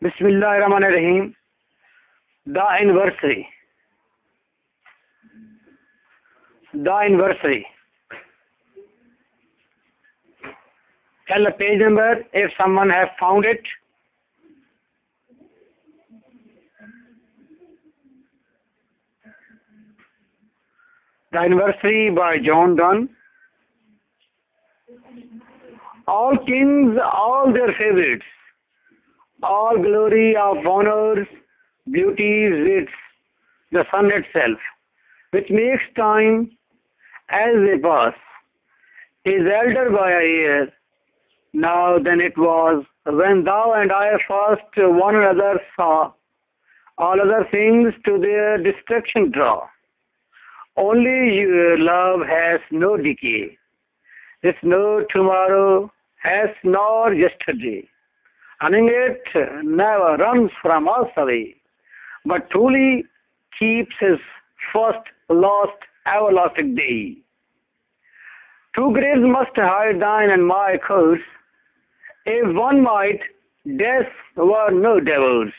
Bismillahirrahmanirrahim. The anniversary. The anniversary. Tell the page number if someone has found it. The anniversary by John Donne. All kings, all their favorites. All glory of honors, beauties, it's the sun itself, which makes time as they pass, is elder by a year now than it was when thou and I first one another saw, all other things to their destruction draw. Only your love has no decay. It's no tomorrow, has nor yesterday. It never runs from us away, but truly keeps his first lost everlasting day. Two graves must hide thine and my curse. If one might, death were no devils.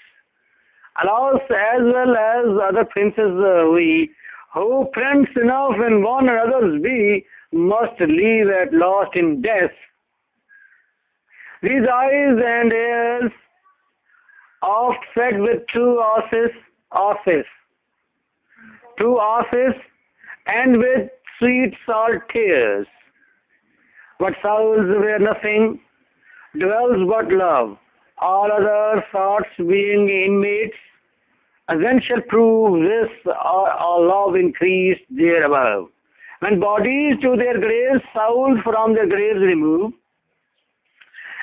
Alas, as well as other princes uh, we, who friends enough in one another's be, must leave at last in death. These eyes and ears, oft fed with two asses, asses, two asses, and with sweet salt tears. But souls where nothing dwells but love, all other thoughts being inmates, then shall prove this our, our love increased there above. When bodies to their graves, souls from their graves remove,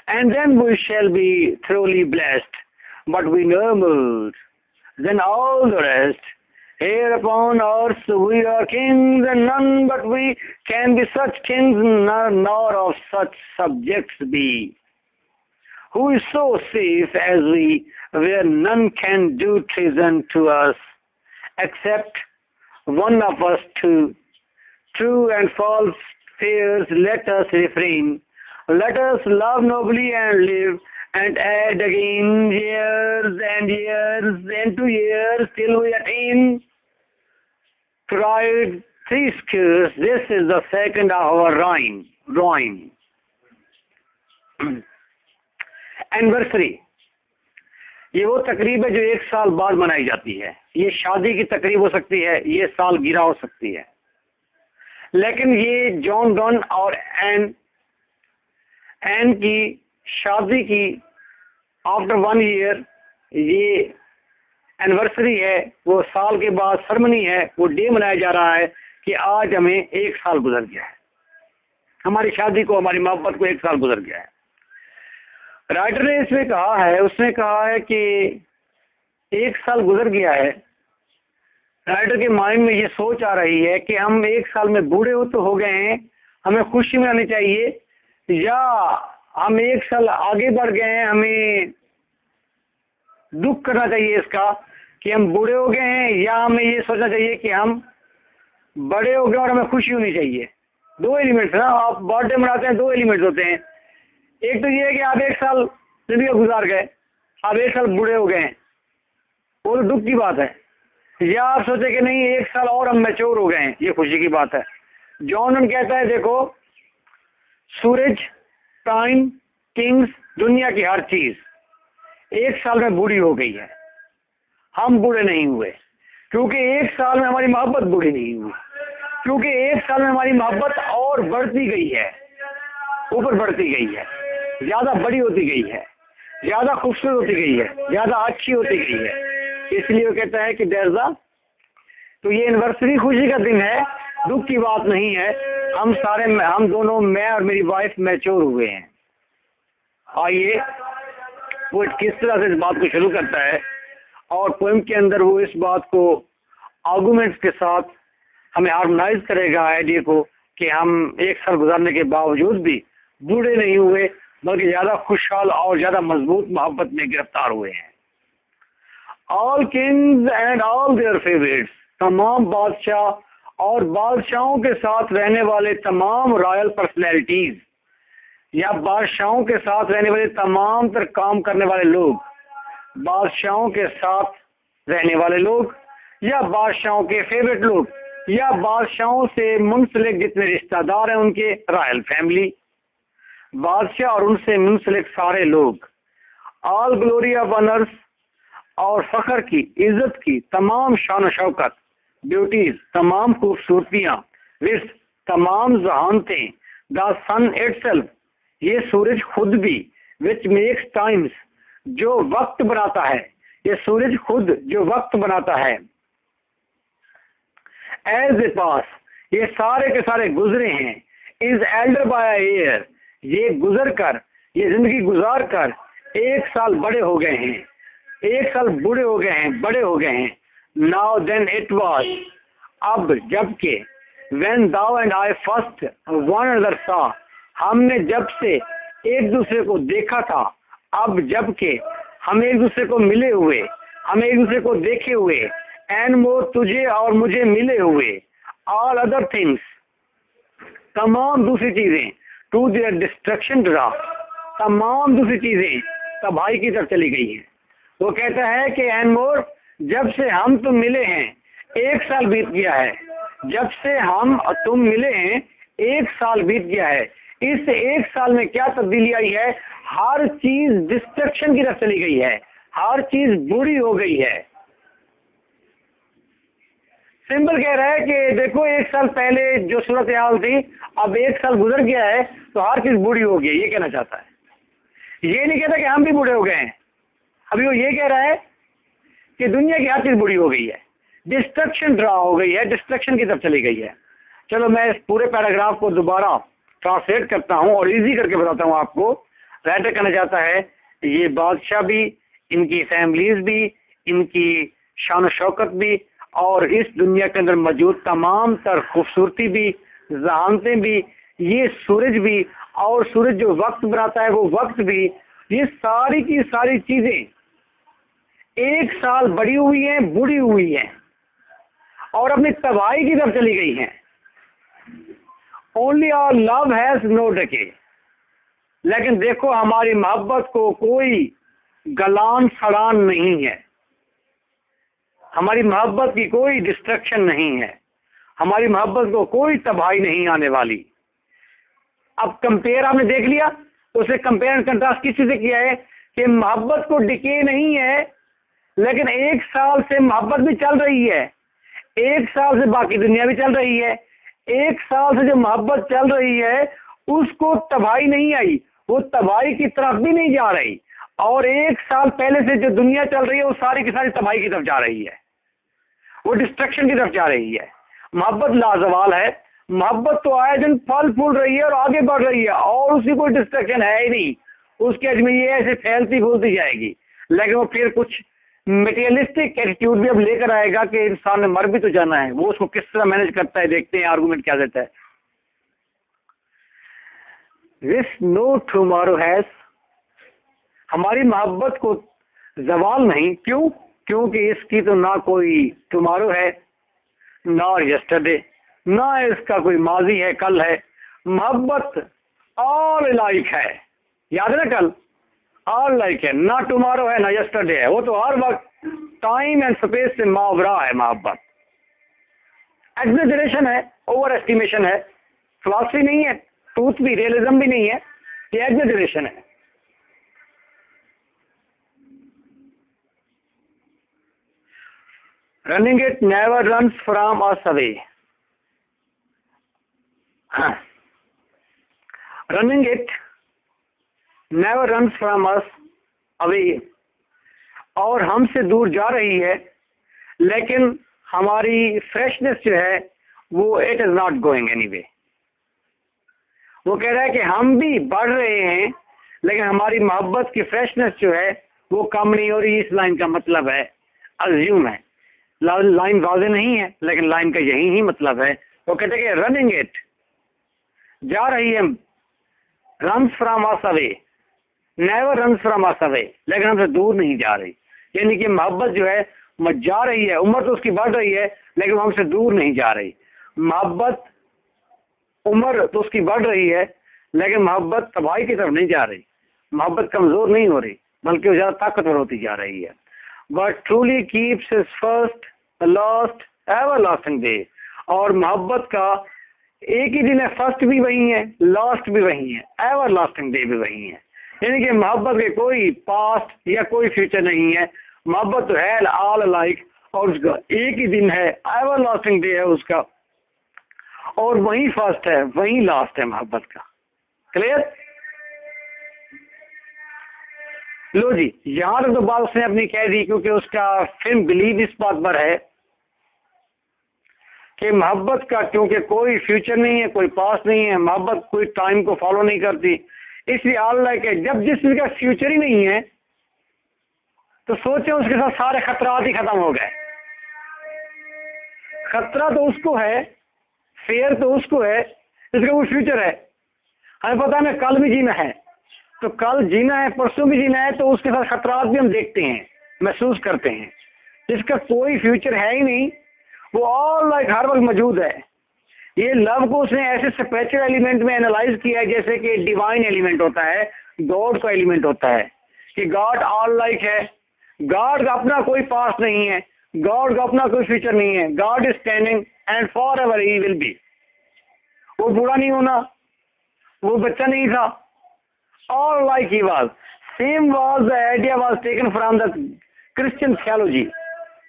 and then we shall be truly blessed. But we murmured, then all the rest, here upon earth we are kings, and none but we can be such kings, nor, nor of such subjects be. Who is so safe as we, where none can do treason to us, except one of us two. True and false fears let us refrain. Let us love nobly and live, and add again years and years into years till we attain pride three skills. This is the second of our rhyme. Rhyme. Anniversary ये वो तकरीब है जो एक साल बाद मनाई जाती है ये शादी की तकरीब हो सकती है ये साल गिरा हो सकती है लेकिन ये जॉन डॉन और एन एन की, शादी की आफ्टर वन ईयर ये एनिवर्सरी है, वो साल के बाद सरमनी है, वो डे मनाया जा रहा है कि आज हमें एक साल गुजर गया है। हमारी शादी को, हमारी मोहब्बत को एक साल गुजर गया है। राइटर ने इसमें कहा है, उसने कहा है कि एक साल गुजर गया है। राइटर के माइंड में ये सोच आ रही है कि हम एक साल में बूढ़े हो तो हो गए हैं, हमें खुशी मनानी चाहिए या, हम एक साल आगे बढ़ गए हैं, हमें दुख करना चाहिए इसका कि हम बूढ़े हो गए हैं, या हमें ये सोचना चाहिए कि हम बड़े हो गए और हमें खुशी होनी चाहिए। दो एलिमेंट्स ना, आप बर्थडे मनाते हैं, दो एलिमेंट्स होते हैं। एक तो ये है कि आप एक साल ज़िंदगी गुजार गए, आप एक साल बूढ़े हो गए हैं। वो तो दुख की बात है। या आप सोचे कि नहीं, एक साल और हम मैच्योर हो गए हैं, ये खुशी की बात है। जॉन कहता है, देखो सूरज टाइम किंग्स दुनिया की हर चीज़। एक साल में बूढ़ी हो गई है। हम बूढ़े नहीं हुए, क्योंकि एक साल में हमारी मोहब्बत बूढ़ी नहीं हुई। क्योंकि एक साल में हमारी मोहब्बत और बढ़ती गई है, ऊपर बढ़ती गई है। ज़्यादा बड़ी होती गई है, ज़्यादा खूबसूरत होती गई है, ज़्यादा अच्छी होती गई है। इसलिए वो कहता है कि, देरजा तो ये एनिवर्सरी खुशी का दिन है दुख की बात नहीं है। हम सारे हम दोनों, मैं और मेरी वाइफ मैच्योर हुए हैं। आइए, वो किस तरह से इस बात को शुरू करता है और पोइम के अंदर वो इस बात को आर्गूमेंट्स के साथ हमें हार्मोनाइज करेगा आइडिया को कि हम एक साल गुजारने के बावजूद भी बूढ़े नहीं हुए, बल्कि ज़्यादा खुशहाल और ज़्यादा मज़बूत मोहब्बत में गिरफ़्तार हुए हैं। All kings and all their favourites तमाम बादशाह और बादशाहों के साथ रहने वाले तमाम रॉयल पर्सनैलिटीज या बादशाहों के साथ रहने वाले तमाम तर काम करने वाले लोग, बादशाहों के साथ रहने वाले लोग, या बादशाहों के फेवरेट लोग, या बादशाहों से मुंसलिक जितने रिश्तेदार हैं उनके रॉयल फैमिली बादशाह और उनसे मुंसलिक सारे लोग ऑल ग्लोरी ऑफ़ ऑनर्स और फखर की, इज़्ज़त की तमाम शान शौकत ब्यूटीज तमाम खूबसूरतियाँ तमाम जहानतें, द सन इट ये सूरज खुद भी विच मेक्स टाइम्स जो वक्त बनाता है, ये सूरज खुद जो वक्त बनाता है। एज ए पास ये सारे के सारे गुजरे हैं। इज़ एल्डर बाय एयर ये गुजर कर, ये ज़िंदगी गुजार कर, एक साल बड़े हो गए हैं। एक साल बूढ़े हो गए हैं, बड़े हो गए हैं। नाउ देन इट वॉज़ अब जबकि when thou and I first one other saw हमने जब से एक दूसरे को देखा था, अब जबकि हम एक दूसरे को मिले हुए, हम एक दूसरे को देखे हुए एंड मोर तुझे और मुझे मिले हुए ऑल अदर थिंग्स तमाम दूसरी चीज़ें टू देयर डिस्ट्रक्शन ड्रा तमाम दूसरी चीज़ें तबाही की तरफ़ चली गई हैं। वो कहता है कि एंड मोर जब से हम तुम मिले हैं, एक साल बीत गया है। जब से हम तुम मिले हैं, एक साल बीत गया है। इस एक साल में क्या तब्दीली आई है? हर चीज़ डिस्ट्रक्शन की तरफ़ चली गई है। हर चीज़ बुरी हो गई है। सिंपल कह रहा है कि देखो, एक साल पहले जो सूरत हाल थी, अब एक साल गुजर गया है तो हर चीज़ बुरी हो गई ये कहना चाहता है। ये नहीं कहता कि हम भी बूढ़े हो गए हैं। अभी वो ये कह रहा है कि दुनिया की हर चीज़ बुरी हो गई है। डिस्ट्रक्शन ड्रा हो गई है डिस्ट्रक्शन की तरफ़ चली गई है। चलो मैं इस पूरे पैराग्राफ को दोबारा ट्रांसलेट करता हूँ और इजी करके बताता हूँ आपको। राइटर कहना चाहता है, ये बादशाह भी, इनकी फैमिलीज़ भी, इनकी शान शौकत भी, और इस दुनिया के अंदर मौजूद तमाम तर खूबसूरती भी, जहानतें भी, ये सूरज भी, और सूरज जो वक्त बनाता है, वो वक्त भी, ये सारी की सारी चीज़ें एक साल बड़ी हुई हैं, बुढ़ी हुई हैं और अपनी तबाही की तरफ़ चली गई हैं। Only our love has no decay लेकिन देखो, हमारी मोहब्बत को कोई गलान सड़ान नहीं है। हमारी मोहब्बत की कोई डिस्ट्रक्शन नहीं है। हमारी मोहब्बत को कोई तबाही नहीं आने वाली। अब कंपेयर आपने देख लिया उसे कंपेयर एंड कंट्रास्ट किस से किया है कि मोहब्बत को डिके नहीं है लेकिन एक साल से मोहब्बत भी चल रही है। एक साल से बाकी दुनिया भी चल रही है। एक साल से जो मोहब्बत चल रही है, उसको तबाही नहीं आई। वो तबाही की तरफ़ भी नहीं जा रही। और एक साल पहले से जो दुनिया चल रही है, वो सारी की सारी तबाही की तरफ़ जा रही है। वो डिस्ट्रक्शन की तरफ़ जा रही है। मोहब्बत लाजवाल है। मोहब्बत तो आए दिन फल फूल रही है और आगे बढ़ रही है और उसकी कोई डिस्ट्रक्शन है ही नहीं। उसके में ये ऐसे फैलती फूलती जाएगी। लेकिन वो फिर कुछ मेटेरियलिस्टिक एटीट्यूड भी अब लेकर आएगा कि इंसान ने मर भी तो जाना है। वो उसको किस तरह मैनेज करता है, देखते हैं आर्गूमेंट क्या देता है। दिस नो टूमारो हैज़ हमारी मोहब्बत को जवाल नहीं। क्यों? क्योंकि इसकी तो ना कोई टुमारो है, ना यस्टरडे ना इसका कोई माजी है, कल है। मोहब्बत ऑल लाइक है। याद है ना कल? ऑल लाइक है, ना टुमारो है, ना यस्टरडे है। वो तो हर वक्त टाइम एंड स्पेस से मावरा है, मोहब्बत। एग्जेजरेशन है ओवर एस्टिमेशन है। फिलासफी नहीं है ट्रूथ भी रियलिज्म भी नहीं है, ये एग्जेजरेशन है। Running it never runs from us away. Running it never runs from us away. और हमसे दूर जा रही है, लेकिन हमारी फ्रेशनेस जो है, वो it is not going any way वो कह रहा है कि हम भी बढ़ रहे हैं, लेकिन हमारी मोहब्बत की फ्रेशनेस जो है, वो कम नहीं हो रही। इस लाइन का मतलब है अज्यूम है। लाइन वाजे नहीं है, लेकिन लाइन का यही ही मतलब है। वो कहते हैं कि रनिंग इट जा रही है run from us away never run from us away लेकिन हमसे दूर नहीं जा रही। यानी कि मोहब्बत जो है जा रही है। उम्र तो उसकी बढ़ रही है, लेकिन हमसे दूर नहीं जा रही। मोहब्बत, उम्र तो उसकी बढ़ रही है, लेकिन मोहब्बत तबाही की तरफ़ नहीं जा रही। मोहब्बत कमज़ोर नहीं हो रही, बल्कि वो ज़्यादा ताकतवर होती जा रही है। But truly keeps is first last everlasting day और मोहब्बत का एक ही दिन है फ़र्स्ट भी वही है लास्ट भी वही है एवर लास्टिंग डे भी वही है। यानी कि मोहब्बत के कोई पास्ट या कोई फ्यूचर नहीं है। मोहब्बत तो है आल लाइक और उसका एक ही दिन है एवर लास्टिंग डे है उसका। और वही फ़र्स्ट है, वही लास्ट है मोहब्बत का। क्लियर लो जी, यहाँ तक तो बात उसने अपनी कह दी, क्योंकि उसका फ़िल्म बिलीव इस बात पर है कि मोहब्बत का, क्योंकि कोई फ्यूचर नहीं है, कोई पास नहीं है, मोहब्बत कोई टाइम को फॉलो नहीं करती। इसलिए अल्लाह के जब जिस का फ्यूचर ही नहीं है तो सोचे उसके साथ सारे खतरा ही खत्म हो गए। खतरा तो उसको है फेयर तो उसको है, इसका वो फ्यूचर है। हमें पता है कल भी जीना है। तो कल जीना है, परसों भी जीना है तो उसके साथ खतरा भी हम देखते हैं, महसूस करते हैं। जिसका कोई फ्यूचर है ही नहीं, वो ऑल लाइक हर वक्त मौजूद है। ये लव को उसने ऐसे स्पेचुअल एलिमेंट में एनालाइज किया है, जैसे कि डिवाइन एलिमेंट होता है गॉड का एलिमेंट होता है, कि गॉड ऑल लाइक है। गॉड का अपना कोई पास नहीं है गॉड का अपना कोई फ्यूचर नहीं है। God is standing and for ever he will be वो बुरा नहीं होना, वो बच्चा नहीं था। All like he was same was the idea was taken from the Christian theology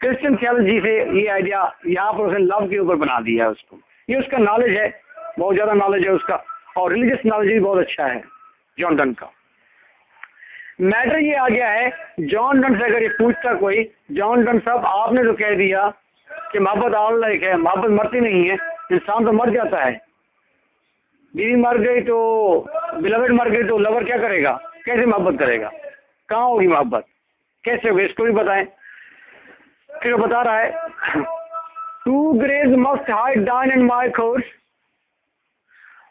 Christian theology से ये आइडिया यहाँ पर उसने लव के ऊपर बना दिया है उसको। ये उसका नॉलेज है, बहुत ज़्यादा नॉलेज है उसका। और रिलीजियस नॉलेज भी बहुत अच्छा है जॉन डन का। मैटर ये आ गया है जॉन डन से अगर ये पूछता कोई जॉन डन साहब, आपने तो कह दिया कि मोहब्बत ऑल लाइक है, मोहब्बत मरती नहीं है, इंसान तो मर जाता है। बीवी मर गई तो बिलवेड मर गई तो लवर क्या करेगा? कैसे मोहब्बत करेगा? कहाँ होगी मोहब्बत? कैसे होगी? इसको भी बताएँ। फिर बता रहा है two graves must hide thine and my corse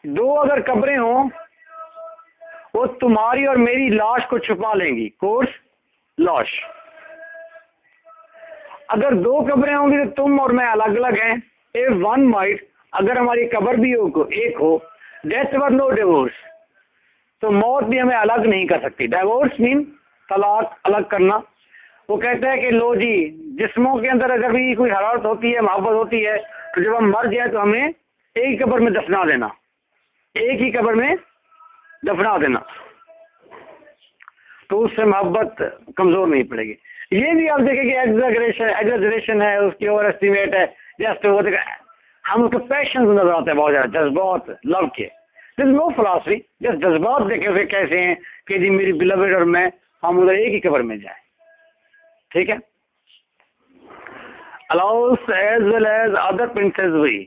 दो अगर कब्रें हों, वो तुम्हारी और मेरी लाश को छुपा लेंगी। कोर्स लाश अगर दो कब्रें होंगी तो तुम और मैं अलग अलग हैं। ए वन माइट अगर हमारी कब्र भी हो एक हो डेथ वर नो डिवोर्स तो मौत भी हमें अलग नहीं कर सकती। डाइवोर्स मीन तलाक, अलग करना। वो कहते हैं कि लो जी, जिस्मों के अंदर अगर भी कोई हरारत होती है, मोहब्बत होती है तो जब हम मर जाए तो हमें एक ही कब्र में दफना देना। एक ही कब्र में दफना देना। तो उससे मोहब्बत कमज़ोर नहीं पड़ेगी। ये भी आप देखें कि एग्जग्रेशन एग्जग्रेशन है, उसकी ओवर एस्टिमेट है। जस्ट वो देखा, हम उसके पैशन नज़र आते हैं बहुत ज़्यादा, जज्बात लव के। दिस नो फिलासफी जस्ट जज्बात देखे हुए कैसे हैं कि जी मेरी बिलवेड और मैं, हम उधर एक ही कबर में जाए। ठीक है? Alas as well as other princes भी।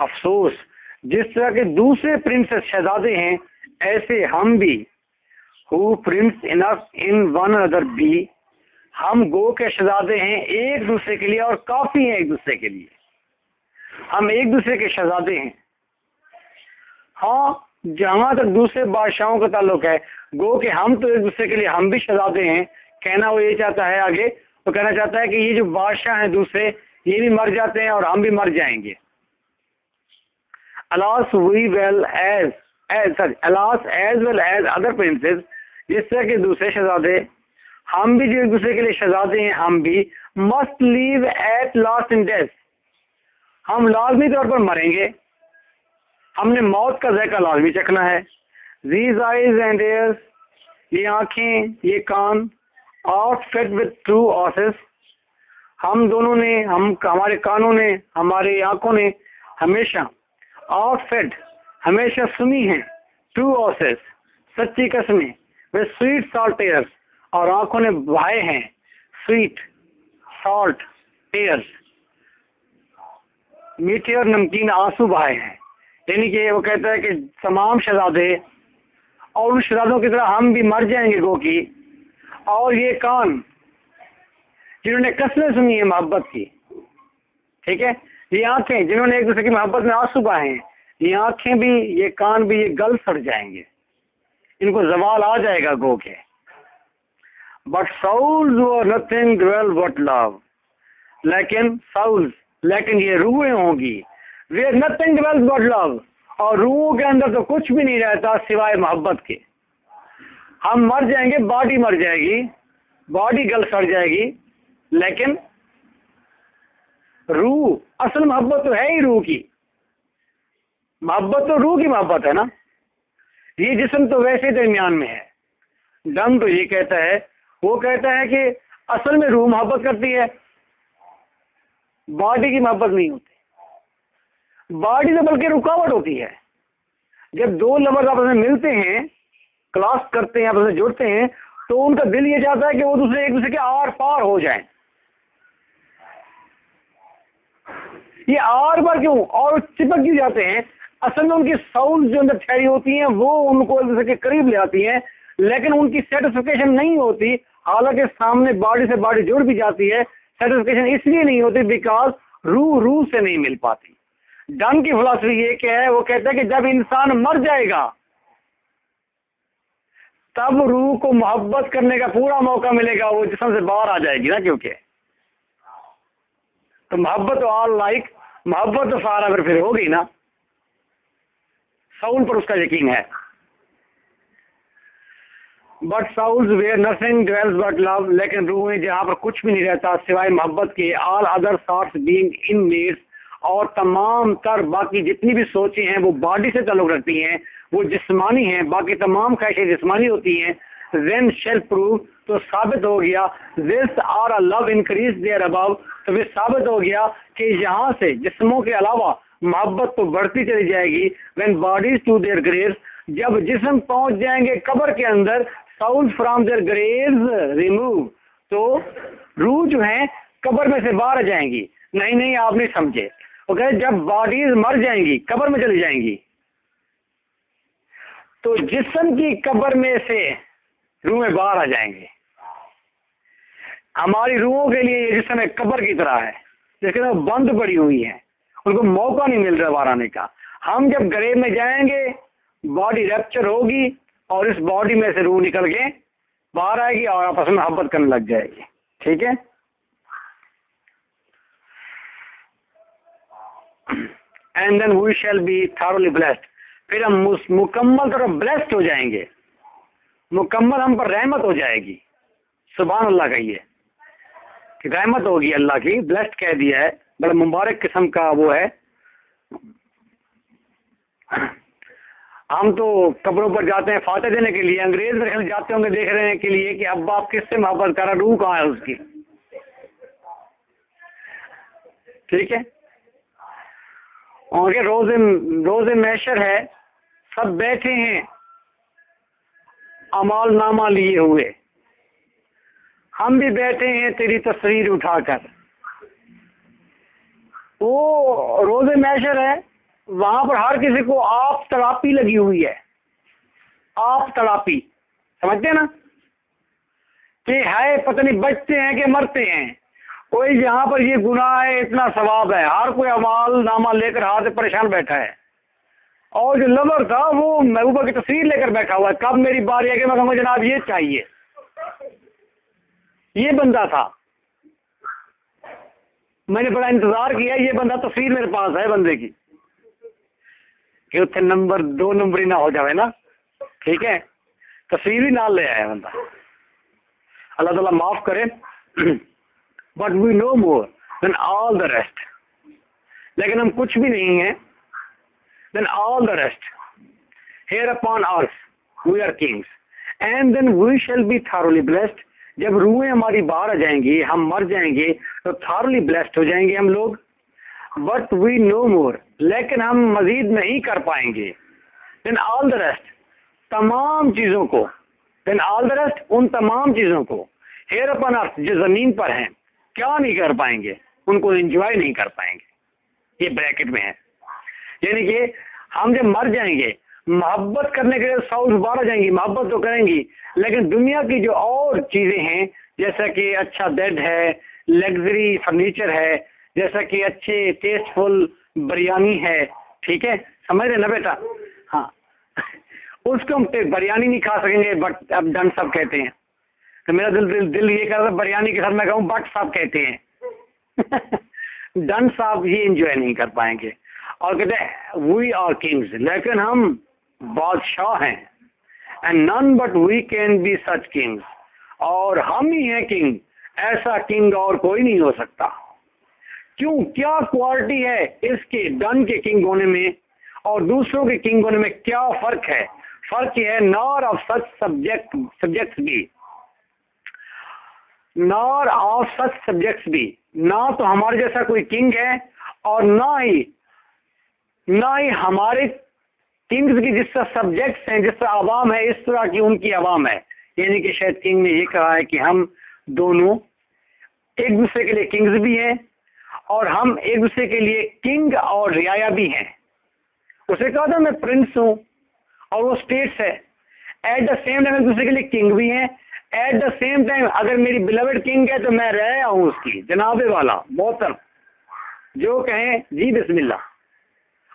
अफसोस, जिस तरह के दूसरे प्रिंसेस शहजादे हैं, ऐसे हम भी who prince enough in one other be हम गो के शहजादे हैं एक दूसरे के लिए और काफ़ी हैं एक दूसरे के लिए। हम एक दूसरे के शहजादे हैं। हाँ जहाँ तक दूसरे बादशाहों का ताल्लुक है, गो के हम तो एक दूसरे के लिए हम भी शहजादे हैं कहना वो ये चाहता है आगे, वो कहना चाहता है कि ये जो बादशाह हैं दूसरे, ये भी मर जाते हैं और हम भी मर जाएँगे। Alas we well as as sorry alas as well as other princes जिस तरह के दूसरे शहजादे, हम भी जो एक दूसरे के लिए शहजादे हैं, हम भी must leave at last in death हम लाजमी तौर पर मरेंगे। हमने मौत का जैका लाजमी चखना है। जीज आइज़ एंड एयर्स ये आँखें, ये कान out fit with true oaths हम दोनों ने, हम, हमारे कानों ने, हमारे आँखों ने हमेशा आउट हमेशा सुनी है ट्रू ऑसिस सच्ची कसमें, वे स्वीट सॉल्ट टेयर्स और आँखों ने बहाए हैं स्वीट सॉल्ट टेयर्स मीठे और नमकीन आँसू बहाए हैं। यानी कि वो कहता है कि तमाम शहजादे और उन शहजादों की तरह हम भी मर जाएँगे गो की और ये कान? जिन्होंने कसमें सुनी है मोहब्बत की। ठीक है? ये आँखें, जिन्होंने एक दूसरे की मोहब्बत में आँसू बहाए हैं, ये आँखें भी, ये कान भी, ये गल सड़ जाएँगे। इनको जवाल आ जाएगा गो के। But souls where nothing what love लेकिन साउल्स लेकिन ये रूहें होंगी। वे नथिंग बट लव और रूहों के अंदर तो कुछ भी नहीं रहता सिवाय मोहब्बत के। हम मर जाएँगे बॉडी मर जाएगी बॉडी गल सड़ जाएगी, लेकिन रूह, असल मोहब्बत तो है ही रूह की। मोहब्बत तो रूह की मोहब्बत है ना? ये जिसम तो वैसे दरमियान में है। दम तो ये कहता है, वो कहता है कि असल में रूह मोहब्बत करती है। बॉडी की मोहब्बत नहीं होती। बॉडी तो बल्कि रुकावट होती है। जब दो लवर आपस में मिलते हैं क्लास करते हैं, आपस जुड़ते हैं तो उनका दिल ये चाहता है कि वो दूसरे, एक दूसरे के आर पार हो जाएँ। ये आर पार क्यों? और चिपक क्यों जाते हैं? असल में उनकी साउंड जो अंदर ठहरी होती हैं, वो उनको एक दूसरे के करीब ले आती हैं, लेकिन उनकी सेटिस्फिकेशन नहीं होती। हालाँकि सामने बॉडी से बॉडी जुड़ भी जाती है सेटिस्फिकेशन इसलिए नहीं होती बिकॉज़ रूह रूह से नहीं मिल पाती। डन की फिलोसफी ये क्या है? वो कहता है कि जब इंसान मर जाएगा तब रूह को मोहब्बत करने का पूरा मौका मिलेगा, वो जिसम से बाहर आ जाएगी ना क्योंकि। तो मोहब्बत ऑल लाइक मोहब्बत तो सारा फिर फिर होगी ना साउल पर उसका यकीन है। But souls where nothing dwells but love लेकिन रूह में जहाँ पर कुछ भी नहीं रहता, सिवाय मोहब्बत के all other thoughts being in needs और तमाम तर बाकी जितनी भी सोचें हैं, वो बॉडी से ताल्लुक रखती हैं वो जिस्मानी हैं, बाकी तमाम ख्वाहिशें जिस्मानी होती हैं। देन शेल प्रूव तो साबित हो गया this or a love increase there above तो फिर साबित हो गया कि यहाँ से जिस्मों के अलावा मोहब्बत तो बढ़ती चली जाएगी। When bodies to their graves जब जिस्म पहुँच जाएँगे कब्र के अंदर soul from their graves remove तो रूह जो है, कब्र में से बाहर आ जाएँगी। नहीं नहीं, आप नहीं समझे। वो कहे जब बॉडीज मर जाएँगी, कब्र में चली जाएँगी। तो जिसम की कब्र में से रूहें बाहर आ जाएँगे। हमारी रूहों के लिए ये जिसम एक कब्र की तरह है। लेकिन वो बंद पड़ी हुई है। उनको मौका नहीं मिल रहा बाहर आने का। हम जब गरीब में जाएँगे बॉडी रैप्चर होगी और इस बॉडी में से रूह निकल के बाहर आएगी और आपस में हब्बत करने लग जाएगी। ठीक है? And then we shall be thoroughly blessed फिर हम मुकम्मल तरह ब्लेस्ड हो जाएँगे। मुकम्मल हम पर रहमत हो जाएगी। सुबह अल्लाह कि रहमत होगी अल्लाह की, ब्लेस्ड कह दिया है। बड़ा मुबारक किस्म का वो है। हम तो कब्रों पर जाते हैं फाते देने के लिए, अंग्रेज़ मेरे जाते होंगे देख रहे हैं के लिए कि अब आप किससे मोहब्बत कर रहा रूह कहाँ है उसकी? ठीक है? और ये रोज़े रोज़े मैशर है। सब बैठे हैं। अमाल नामा लिए हुए। हम भी बैठे हैं तेरी तस्वीर उठाकर। वो रोज़े मैशर है, वहाँ पर हर किसी को आप तड़ापी लगी हुई है। आप तड़ापी समझते ना? कि है पता नहीं बचते हैं कि मरते हैं। कोई यहाँ पर ये गुनाह है, इतना सवाब है। हर कोई अमाल नामा लेकर हाथ परेशान बैठा है। और जो लवर था, वो महबूबा की तस्वीर लेकर बैठा हुआ है। कब मेरी बारी कि मैं कहूँगा, जनाब, ये चाहिए। ये बंदा था। मैंने बड़ा इंतज़ार किया, ये बंदा तस्वीर मेरे पास है बंदे की। कि उत्थे नंबर, दो नंबर ही ना हो जाए ना। ठीक है? तस्वीर ही ना ले आया बंदा। अल्लाह ताला माफ़ करे। But we no more than all the rest लेकिन हम कुछ भी नहीं है। All the rest here upon earth we are kings and then we shall be thoroughly blessed जब रूहें हमारी बाहर आ जाएँगी, हम मर जाएँगे तो थारोली ब्लेस्ड हो जाएँगे हम लोग। बट वी नो मोर लेकिन हम मजीद नहीं कर पाएँगे। देन ऑल द रेस्ट तमाम चीज़ों को। देन ऑल द रेस्ट उन तमाम चीज़ों को। हेयर अपन अर्थ जो ज़मीन पर हैं, क्या नहीं कर पाएँगे? उनको एंजॉय नहीं कर पाएँगे। ये ब्रैकेट में है। यानी कि हम जब मर जाएँगे, मोहब्बत करने के लिए साउथ बारह जाएँगी, मोहब्बत तो करेंगी, लेकिन दुनिया की जो और चीज़ें हैं, जैसा कि अच्छा बेड है लग्जरी फर्नीचर है, जैसा कि अच्छे टेस्टफुल बिरयानी है, ठीक है? समझ रहे ना बेटा? हाँ। उसको हम बिरयानी नहीं खा सकेंगे बट अब डन सब कहते हैं। तो मेरा दिल दिल दिल ये कर रहा बिरयानी के साथ मैं कहूँ बट साहब कहते हैं। डन साहब ये इंजॉय नहीं कर पाएँगे। और कहते हैं वी आर किंग्स लेकिन हम बादशाह हैं। And none but we can be such kings और हम ही हैं किंग ऐसा किंग और कोई नहीं हो सकता। क्यों? क्या क्वालिटी है इसके डन के किंग होने में? और दूसरों के किंग होने में क्या फ़र्क है? फ़र्क यह है nor of such subject subjects भी। नॉर ऑफ़ सच सब्जेक्ट्स भी। ना तो हमारे जैसा कोई किंग है और ना ही ना ही हमारे किंग्स की जिस तरह सब्जेक्ट्स हैं, जिस तरह आवाम है, इस तरह की उनकी आवाम है। यानी कि शायद किंग ने ये कहा है कि हम दोनों एक दूसरे के लिए किंग्स भी हैं और हम एक दूसरे के लिए किंग और रियाया भी हैं। उसे कहा था, मैं प्रिंस हूँ और वो स्टेट्स है। एट द सेम टाइम एक दूसरे के लिए किंग भी हैं। एट द सेम टाइम अगर मेरी बिलवड किंग है तो मैं रहा हूँ उसकी। जनाबे वाला, मोहतरम। जो कहें, जी बिस्मिल्ला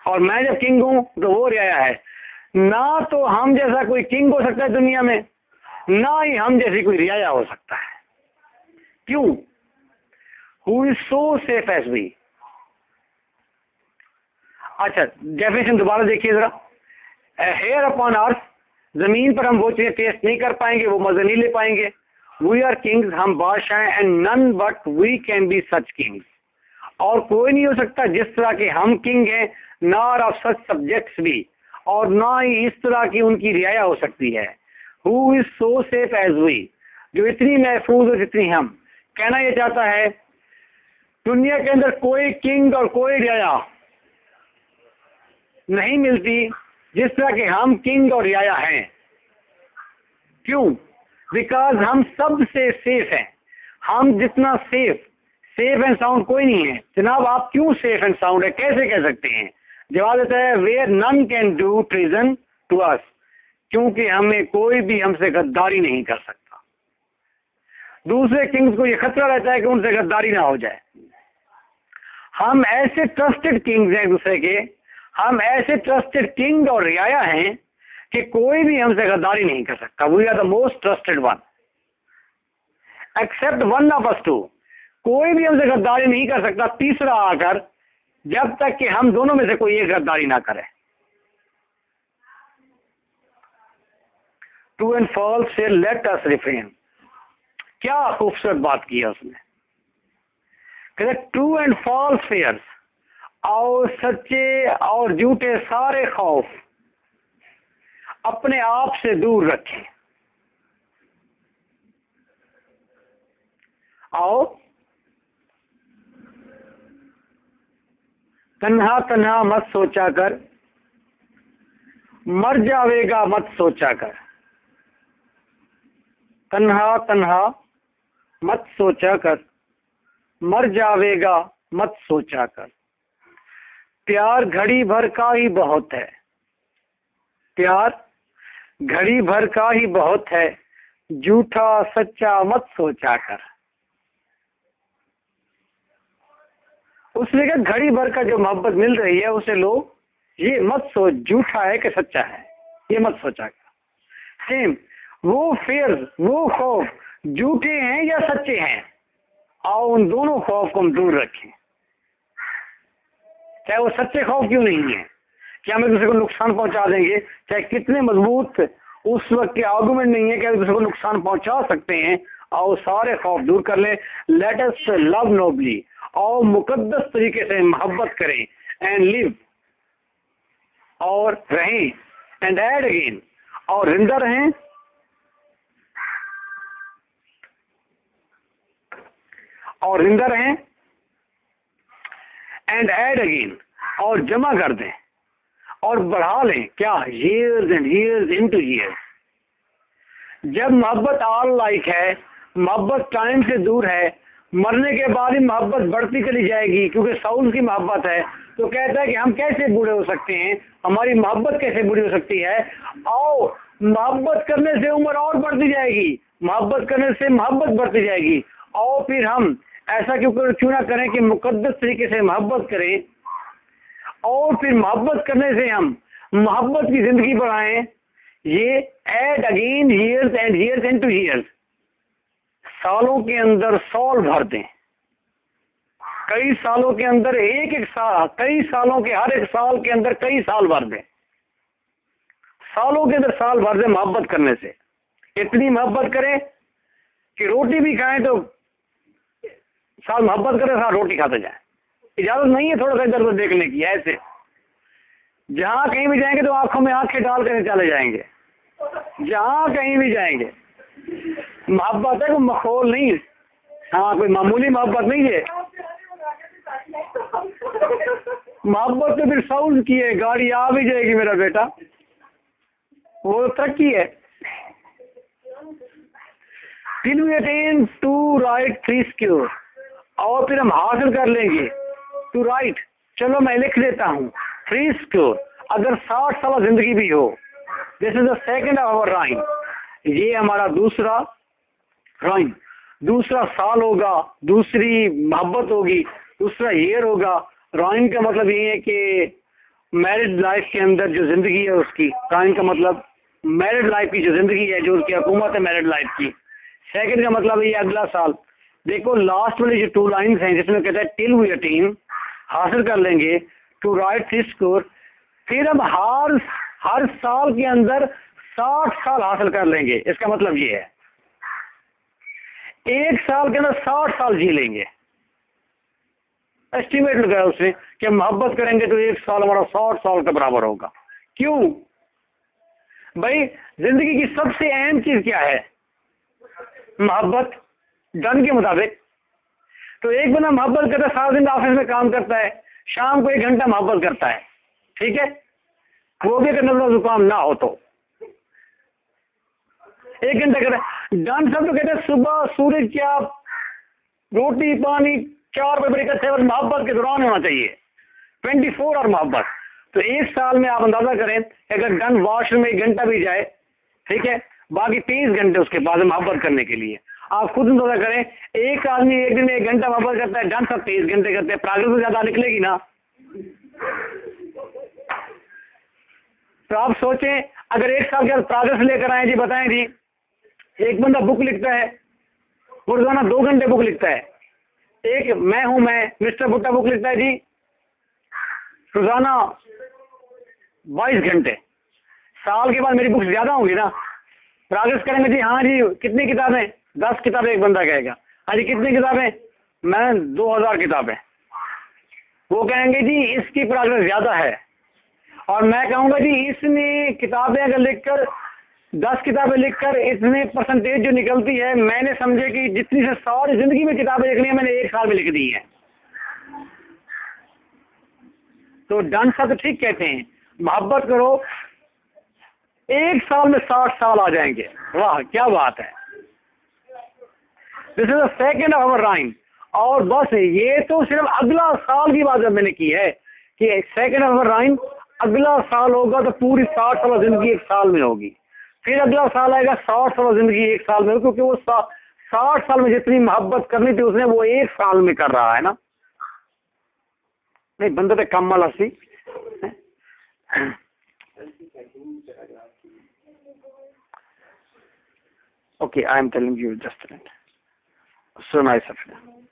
और मैं जब किंग हूँ तो वो रियाया है। ना तो हम जैसा कोई किंग हो सकता है दुनिया में, ना ही हम जैसी कोई रियाया हो सकता है। क्यों? Who is so safe as we अच्छा डेफिनेशन दोबारा देखिए जरा। हेयर अपॉन अर्थ ज़मीन पर हम वो चीज़ें टेस्ट नहीं कर पाएँगे, वो मज़े नहीं ले पाएँगे। वी आर किंग्स हम बादशाह हैं and none but we can be such kings और कोई नहीं हो सकता जिस तरह के हम किंग हैं नॉर ऑफ़ सच सब्जेक्ट्स भी, और ना ही इस तरह की उनकी रियाया हो सकती है। Who is so safe as we जो इतनी महफूज हो जितनी हम। कहना यह चाहता है, दुनिया के अंदर कोई किंग और कोई रियाया नहीं मिलती जिस तरह के हम किंग और रियाया हैं। क्यों? बिकॉज़ हम सबसे सेफ़ हैं। हम जितना सेफ़ सेफ़ एंड साउंड कोई नहीं है। जनाब, आप क्यों सेफ़ एंड साउंड है? कैसे कह सकते हैं? जवाब देता है where none can do treason to us क्योंकि हमें कोई भी हमसे गद्दारी नहीं कर सकता. दूसरे किंग्स को यह खतरा रहता है कि उनसे गद्दारी ना हो जाए। हम ऐसे ट्रस्टेड किंग्स हैं दूसरे के, हम ऐसे ट्रस्टेड किंग और रियाया हैं कि कोई भी हमसे गद्दारी नहीं कर सकता। We are the most trusted one except one of us to कोई भी हमसे गद्दारी नहीं कर सकता। तीसरा आकर जब तक कि हम दोनों में से कोई एक गद्दारी ना करे। टू एंड फॉल से लेट अस रिफ्रेन क्या खूबसूरत बात की है उसने। कहते टू एंड फॉल्स फेयर्स और सच्चे और झूठे सारे खौफ, अपने आप से दूर रखें। आओ तन्हा तन्हा मत सोचा कर। मर जावेगा मत सोचा कर। तन्हा तन्हा मत सोचा कर। मर जावेगा मत सोचा कर। प्यार घड़ी भर का ही बहुत है। प्यार घड़ी भर का ही बहुत है। झूठा सच्चा मत सोचा कर। उसने कहा, घड़ी भर का जो मोहब्बत मिल रही है उसे लोग ये मत सोच, झूठा है कि सच्चा है? ये मत सोचा सेम, वो फेयर वो खौफ झूठे हैं या सच्चे हैं? और उन दोनों खौफ को हम दूर रखें। चाहे वो सच्चे खौफ क्यों नहीं है? क्या हम एक दूसरे को नुकसान पहुँचा देंगे? चाहे कितने मज़बूत उस वक्त के आर्गूमेंट नहीं है कि एक दूसरे को नुकसान पहुँचा सकते हैं और सारे खौफ दूर कर ले। लेट अस लव नोबली और मुकद्दस तरीके से मोहब्बत करें। एंड लिव और रहें। एंड एड अगेन और ज़िंदा रहें। और ज़िंदा रहें। एंड एड अगेन और जमा कर दें। और बढ़ा लें। क्या? Years and years into years जब मोहब्बत ऑल लाइक है मोहब्बत टाइम से दूर है। मरने के बाद ही मोहब्बत बढ़ती चली जाएगी, क्योंकि साउल की मोहब्बत है। तो कहता है कि हम कैसे बूढ़े हो सकते हैं? हमारी मोहब्बत कैसे बुरी हो सकती है? आओ, मोहब्बत करने से उम्र और बढ़ती जाएगी। मोहब्बत करने से मोहब्बत बढ़ती जाएगी। और फिर हम, ऐसा क्यों क्यों ना करें कि मुकदस तरीके से मोहब्बत करें? और फिर मोहब्बत करने से हम, मोहब्बत की ज़िंदगी बढ़ाएँ। ये add again years and years and to years सालों के अंदर सॉल भर दें। कई सालों के अंदर एक एक साल कई सालों के, हर एक साल के अंदर कई साल भर दें। सालों के अंदर साल भर से मोहब्बत करने से। इतनी मोहब्बत करें कि रोटी भी खाएँ तो साल मोहब्बत करें, साल रोटी खाते जाए। इजाज़त नहीं है थोड़ा सा इधर उधर देखने की, ऐसे। जहाँ कहीं भी जाएँगे तो आँखों में आँखें डाल कर चले जाएँगे। जहाँ कहीं भी जाएँगे। मोहब्बत है कोई मखौल नहीं है? हाँ कोई मामूली मोहब्बत नहीं है? मोहब्बत तो फिर साउंड की है, गाड़ी आ भी जाएगी मेरा बेटा। वो तरक्की है। Till we attain to right three score और फिर हम हासिल कर लेंगे। टू राइट चलो मैं लिख देता हूँ। थ्री स्क्योर अगर साठ साल ज़िंदगी भी हो this is the second our reign ये हमारा दूसरा राइन दूसरा साल होगा, दूसरी मोहब्बत होगी, दूसरा ईयर होगा। राइन का मतलब ये है कि मैरिड लाइफ के अंदर जो ज़िंदगी है उसकी राइन का मतलब मैरिड लाइफ की जो ज़िंदगी है, जो उसकी हुकूमत है मैरिड लाइफ की। सेकंड का मतलब ये अगला साल। देखो लास्ट वाली जो टू लाइन्स हैं, जिसमें कहता है टिल वी टीम हासिल कर लेंगे टू राइट थ्री स्कोर फिर हम हर हर साल के अंदर साठ साल हासिल कर लेंगे। इसका मतलब ये है। एक साल के अंदर साठ साल जी लेंगे। एस्टिमेट लगाया उसने कि मोहब्बत करेंगे तो एक साल हमारा साठ साल के बराबर होगा। क्यों? भाई, ज़िंदगी की सबसे अहम चीज़ क्या है? मोहब्बत डन के मुताबिक। तो एक बंदा मोहब्बत करता है, सारा दिन ऑफ़िस में काम करता है, शाम को एक घंटा मोहब्बत करता है। ठीक है? वो भी अगर नज़र जुकाम ना हो तो। एक घंटा करता डन सब तो कहते हैं, सुबह सूरज क्या रोटी, पानी, चार बजे इकट्ठे और मोहब्बत के दौरान होना चाहिए। ट्वेंटी फोर और मोहब्बत। तो एक साल में आप अंदाज़ा करें, अगर डन वॉशरूम में एक घंटा भी जाए, ठीक है, बाकी तेईस घंटे उसके पास मोहब्बत करने के लिए। आप खुद अंदाज़ा करें, एक आदमी एक दिन में एक घंटा मोहब्बत करता है डन सब तेईस घंटे करते हैं प्रागल से ज़्यादा निकलेगी ना। तो आप सोचें, अगर एक साल के बाद प्रागल लेकर आए जी, बताएँ जी एक बंदा बुक लिखता है वो रोज़ाना दो घंटे बुक लिखता है। एक मैं हूँ, मैं, मिस्टर भुट्टा बुक लिखता है जी, रोज़ाना बाईस घंटे। साल के बाद मेरी बुक्स ज़्यादा होंगी ना? प्रोग्रेस करेंगे जी हाँ जी, कितनी किताबें? दस किताबें एक बंदा कहेगा। हाँ जी, कितनी किताबें? मैं, दो हज़ार किताबें। वो कहेंगे जी, इसकी प्रोग्रेस ज़्यादा है। और मैं कहूँगा जी इसने किताबें अगर लिखकर दस किताबें लिखकर इतने परसेंटेज जो निकलती है, मैंने समझे कि जितनी से सारी ज़िंदगी में किताबें लिखनी है, मैंने एक साल में लिख दी है। तो डन सा तो ठीक कहते हैं। मोहब्बत करो, एक साल में साठ साल आ जाएँगे। वाह, क्या बात है। This is the second of our reign और बस ये तो सिर्फ़ अगला साल की बात मैंने की है कि सेकेंड ऑफ़ अवर राइन अगला साल होगा तो पूरी साठ साल ज़िंदगी एक साल में होगी। फिर अगला साल आएगा साठ साल ज़िंदगी एक साल में, क्योंकि वो साठ साल में जितनी मोहब्बत करनी थी उसने वो एक साल में कर रहा है ना? नहीं, बंदे तो कम वाला सी you just a minute. so nice of you